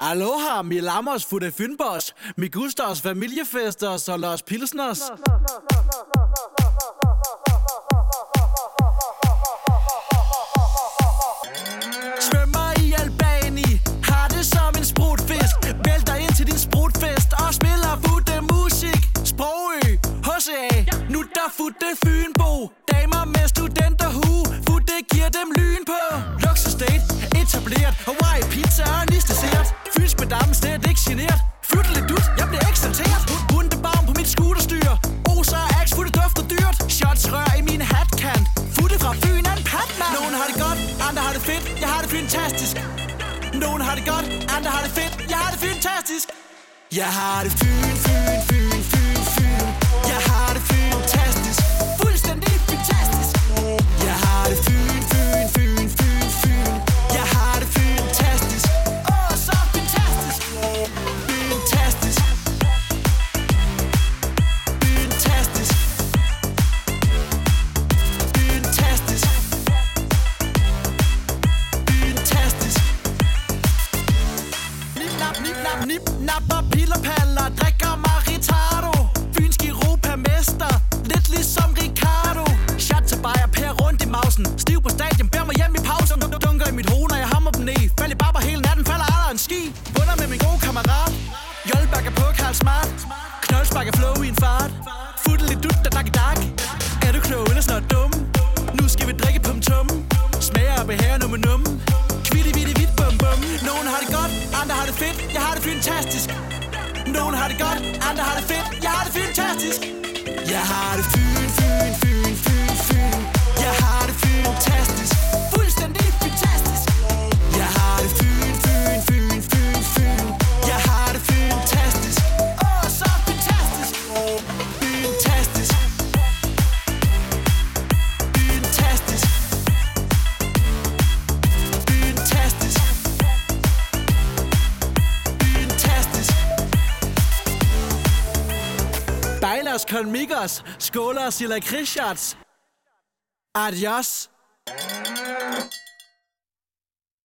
Aloha, mi lamos futte fynbos, mi gustos familiefester og los pilsners. Svømmer i Albani, har det som en sprutfisk. Vælter ind til din sprutfest og spiller futte musik. Sprogø, HCA, nu der futte Fynbo. Damer med studenterhue, futte giver dem lyn på. Luxus date, etableret, Hawaii pizza og en fedt. Jeg har det fantastisk. Nogen har det godt, andre har det fedt. Jeg har det fantastisk. Jeg har det fyn, fyn, fyn, fyn, fyn. Jeg har det Nip, nap, nip, nap, napper pillerpaller, drikker maritardo Fynsk europamester, lidt ligesom Ricardo. Shot til bajer, per rundt i mausen. Stiv på stadion, bær mig hjem i pausen. Dunker i mit hoved, når jeg hammer dem ned. Fald i barber hele natten, falder aldrig en ski. Bunder med min gode kammerat. Jolbak er på, Karl Smart. Knoldsbak er flow i en fart. Futtelig dut, da dak dak. Er du klog eller snart dum? Nu skal vi drikke pum tum. Smager og behager nummer nummer fedt. Jeg har det fantastisk. Nogen har det godt, andre har det fedt. Jeg har det fantastisk. Jeg har det fyn, fyn, fyn, Bejlers Colmigos, skåler Silla Krishards. Adios.